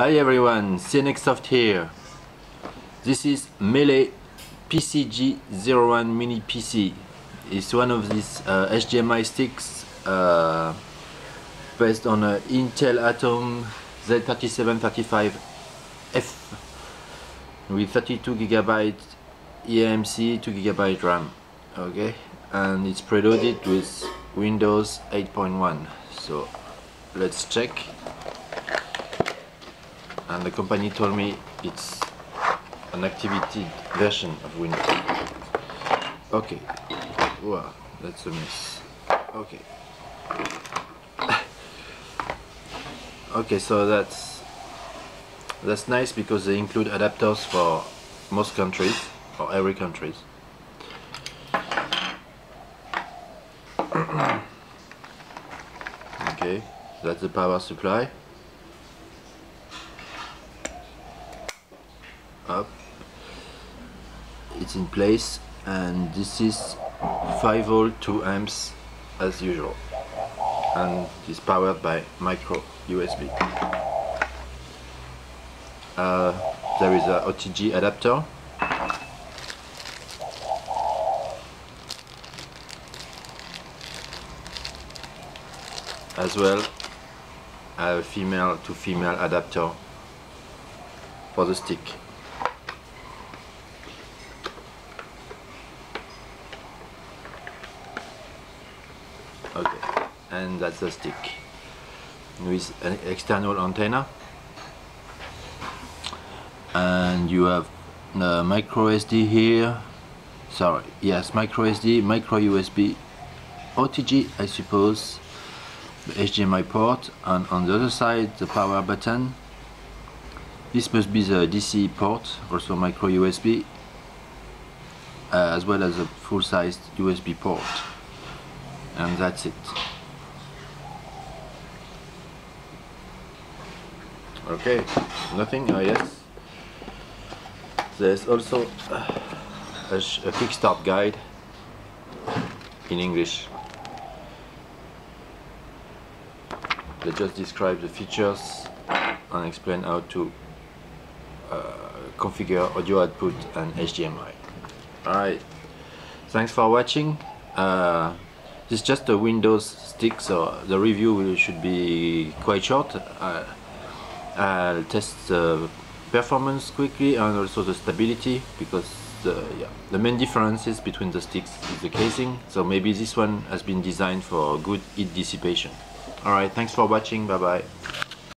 Hi everyone, CNXsoft here. This is Mele PCG01 Mini PC. It's one of these uh, HDMI sticks uh, based on an Intel Atom Z3735F with 32 GB eMMC, 2 GB RAM. Okay, and it's preloaded with Windows 8.1. So let's check and the company told me it's an activity version of Windows. Okay, wow, that's a mess. Okay. okay, so that's that's nice because they include adapters for most countries or every countries. okay, that's the power supply. Up. It's in place and this is 5 volt 2 amps as usual. And it's powered by micro USB uh, there is a OTG adapter. As well a female to female adapter for the stick okay. And that's the stick. With an external antenna. And you have the micro SD here. Sorry. Yes micro SD micro USB OTG I suppose. The HDMI port. And on the other side the power button. This must be the DC port also micro USB uh, as well as a full-sized USB port and that's it. Okay nothing? Oh yes. There's also a, a quick start guide in English that just describe the features and explain how to uh, configure audio output and HDMI alright thanks for watching. Uh, this is just a Windows stick, so the review should be quite short. Uh, I'll test the performance quickly and also the stability because the, yeah, the main differences between the sticks is the casing. So maybe this one has been designed for good heat dissipation. Alright, thanks for watching. Bye bye.